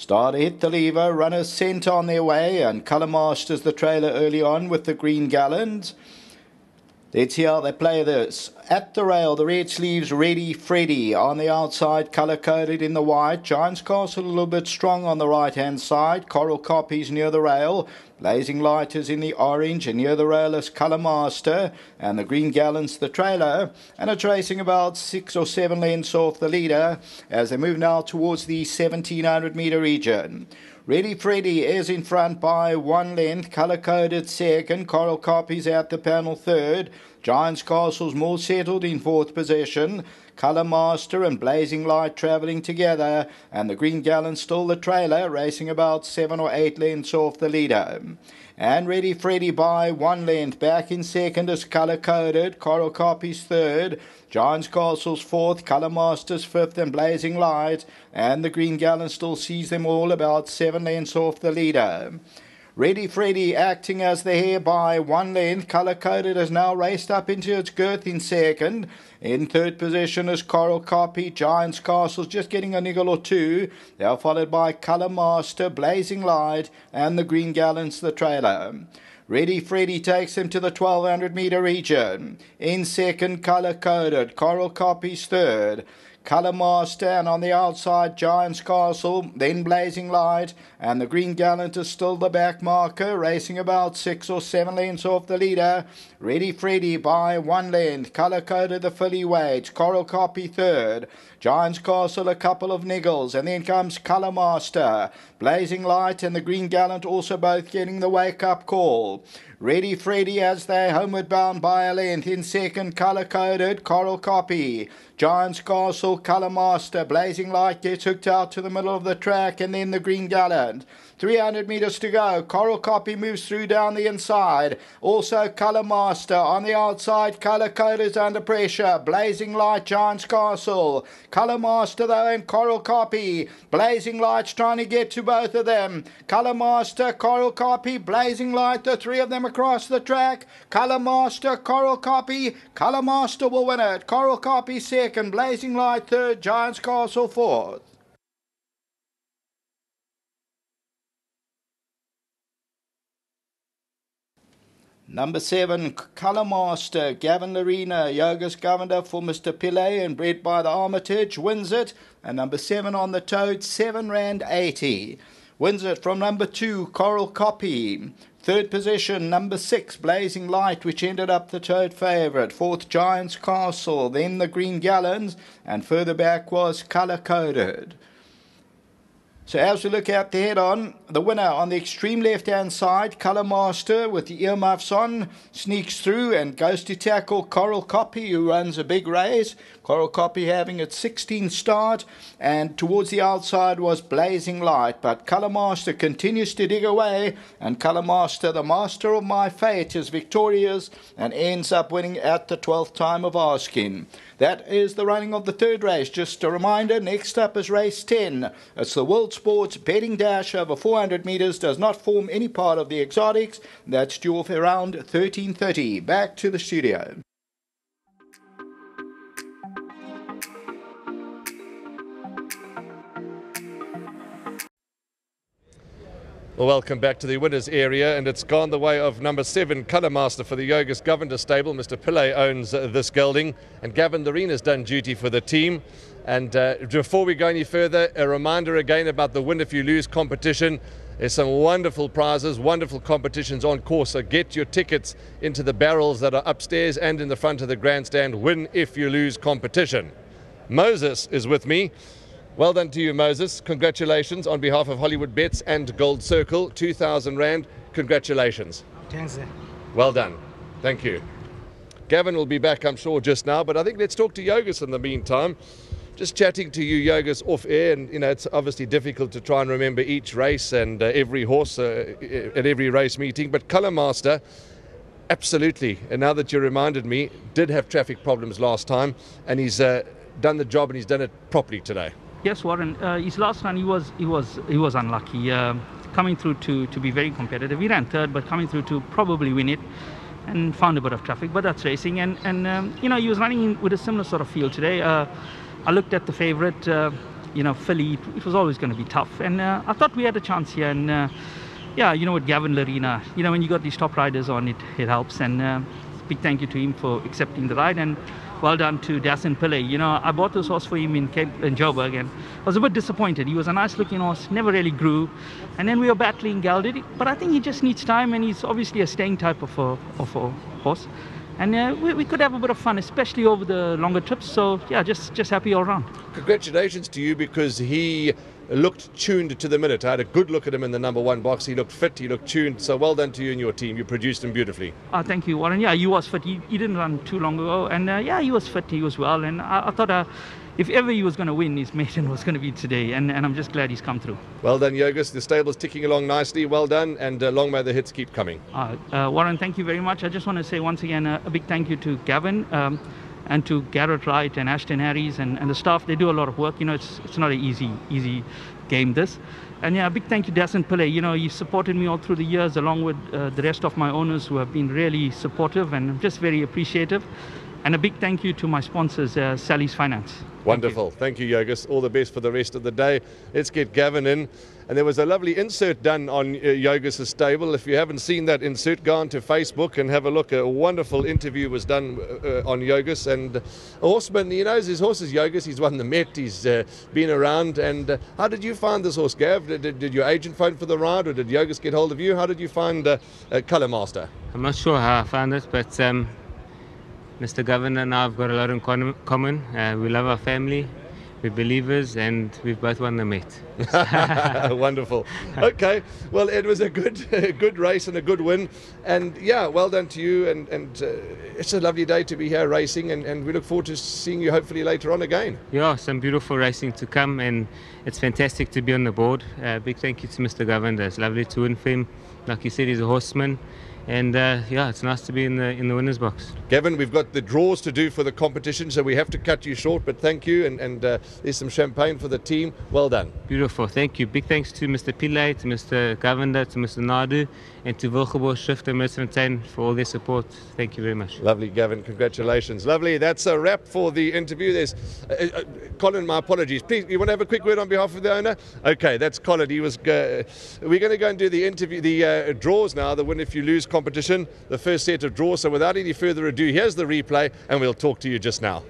Starter hit the lever, runners sent on their way, and Colour Masters the trailer early on with the Green Gallants. See how they play this. At the rail, the red sleeves ready, Freddy. On the outside, colour coded in the white. Giants Castle a little bit strong on the right hand side. Coral Copies near the rail. Blazing Light is in the orange, and near the rail is Colour Master. And the green gallants the trailer. And it's racing about six or seven lengths off the leader as they move now towards the 1700 metre region. Ready Freddy is in front by one length, colour coded second, Coral Copies out the panel third. Giants Castle's more settled in fourth position. Colour Master and Blazing Light travelling together, and the Green Gallant still the trailer, racing about seven or eight lengths off the leader. And Ready Freddy by one length. Back in second is Colour Coded. Coral Copies third. Giants Castle's fourth. Colour Masters fifth and Blazing Light. And the Green Gallant still sees them all about seven lengths off the leader. Ready Freddy acting as the hare by one length. Colour coded has now raced up into its girth in second. In third position is Coral Copy. Giants Castles just getting a niggle or two. They are followed by Colour Master, Blazing Light, and the Green Gallants, the trailer. Ready Freddy takes him to the 1200 metre region. In second, Colour Coded. Coral Copy's third. Colour Master, and on the outside, Giants Castle, then Blazing Light, and the Green Gallant is still the back marker, racing about six or seven lengths off the leader. Ready Freddy by one length, Colour Coded the filly weight, Coral Copy third, Giants Castle a couple of niggles, and then comes Colour Master, Blazing Light, and the Green Gallant also both getting the wake up call. Ready Freddy as they homeward bound by a length in second, colour coded, Coral Copy. Giants Castle, Colour Master, Blazing Light gets hooked out to the middle of the track, and then the Green Gallant. 300 metres to go. Coral Copy moves through down the inside. Also, Colour Master on the outside. Colour Code is under pressure. Blazing Light, Giants Castle. Colour Master, though, and Coral Copy. Blazing Light's trying to get to both of them. Colour Master, Coral Copy, Blazing Light, the three of them across the track. Colour Master, Coral Copy. Colour Master will win it. Coral Copy second. Blazing Light third. Giants Castle fourth. Number seven, Colour Master, Gavin Lerena, Yogas Govender for Mr. Pillay and bred by the Armitage, wins it. And number seven on the tote, seven rand eighty. Wins it from number two, Coral Copy. Third position, number six, Blazing Light, which ended up the tote favourite. Fourth, Giants Castle, then the Green Gallants, and further back was Colour Coded. So as we look out the head on, the winner on the extreme left-hand side, Colour Master with the earmuffs on, sneaks through and goes to tackle Coral Copy, who runs a big race. Coral having its 16 start, and towards the outside was Blazing Light. But Colour Master continues to dig away, and Colour Master, the master of my fate, is victorious and ends up winning at the 12th time of asking. That is the running of the third race. Just a reminder, next up is race 10. It's the World Sports Betting Dash over 400 metres. Does not form any part of the exotics. That's due off around 13.30. Back to the studio. Well, welcome back to the winners area, and it's gone the way of number seven, Colour Master for the Yogas Govender stable. Mr. Pillay owns uh, this gelding, and Gavin Doreen has done duty for the team. And uh, before we go any further, a reminder again about the win if you lose competition. There's some wonderful prizes, wonderful competitions on course. So get your tickets into the barrels that are upstairs and in the front of the grandstand. Win if you lose competition. Moses is with me. Well done to you, Moses. Congratulations on behalf of Hollywoodbets and Gold Circle. 2,000 Rand. Congratulations. Thanks. sir. Well done. Thank you. Gavin will be back, I'm sure, just now, but I think let's talk to Yogas in the meantime. Just chatting to you, Yogas, off air, and you know it's obviously difficult to try and remember each race and uh, every horse uh, at every race meeting. But Colour Master, absolutely. And now that you reminded me, did have traffic problems last time, and he's uh, done the job and he's done it properly today. Yes, Warren. Uh, his last run, he was he was he was unlucky. Uh, coming through to to be very competitive. He ran third, but coming through to probably win it, and found a bit of traffic. But that's racing, and and um, you know he was running with a similar sort of field today. Uh, I looked at the favourite. Uh, you know, filly, it was always going to be tough. And uh, I thought we had a chance here. And uh, yeah, you know, with Gavin Lerena, you know, when you got these top riders on, it, it helps. And big thank you to him for accepting the ride. And well done to Dasin Pillay. You know, I bought this horse for him in, Cape, in Joburg and I was a bit disappointed. He was a nice looking horse, never really grew. And then we were battling Gelded, but I think he just needs time and he's obviously a staying type of a, of a horse. And uh, we, we, could have a bit of fun, especially over the longer trips. So yeah, just just happy all round. Congratulations to you because he looked tuned to the minute. I had a good look at him in the number one box. He looked fit, he looked tuned. So well done to you and your team. You produced him beautifully. Uh, thank you, Warren. Yeah, he was fit. He, he didn't run too long ago. And uh, yeah, he was fit. He was well. And I, I thought uh, if ever he was going to win, his maiden was going to be today. And, and I'm just glad he's come through. Well done, Yogas. The stable's ticking along nicely. Well done. And uh, long may the hits keep coming. Uh, uh, Warren, thank you very much. I just want to say once again uh, a big thank you to Gavin. Um, and to Garrett Wright and Ashton Harries and, and the staff, they do a lot of work. You know, it's it's not an easy easy game this. And yeah, a big thank you to Dasin Pillay. You know, he supported me all through the years along with uh, the rest of my owners who have been really supportive and I'm just very appreciative. And a big thank you to my sponsors, uh, Sally's Finance. Wonderful. Thank you, Thank you Yogas. All the best for the rest of the day. Let's get Gavin in. And there was a lovely insert done on uh, Yogas' stable. If you haven't seen that insert, go on to Facebook and have a look. A wonderful interview was done uh, uh on Yogas. And a horseman, you know, his horse is Yogas. He's won the Met. He's uh, been around. And uh, how did you find this horse, Gav? Did, did, your agent phone for the ride or did Yogas get hold of you? How did you find uh, Colour Master? I'm not sure how I found it, but um, Mr. Govender and I have got a lot in common. Uh, we love our family, we're believers, and we've both won the Met. Wonderful. Okay, well, it was a good, a good race and a good win, and yeah, well done to you. And, and uh, it's a lovely day to be here racing, and, and we look forward to seeing you hopefully later on again. Yeah, some beautiful racing to come, and it's fantastic to be on the board. Uh, big thank you to Mr. Govender. It's lovely to win for him. Like you said, he's a horseman and uh, yeah, it's nice to be in the in the winners box. Gavin, we've got the draws to do for the competition, so we have to cut you short. But thank you, and and uh, there's some champagne for the team. Well done. Beautiful, thank you. Big thanks to Mr. Pillay, to Mr. Govender, to Mr. Nadu, and to Wilgebos, Shift and Mercedes for all their support. Thank you very much. Lovely, Gavin. Congratulations. Lovely. That's a wrap for the interview. There's uh, uh, Colin. My apologies. Please, you want to have a quick word on behalf of the owner? Okay, that's Colin. He was. We're going to go and do the interview, the uh, draws now. The win if you lose competition, the first set of draws. So without any further ado, here's the replay and we'll talk to you just now.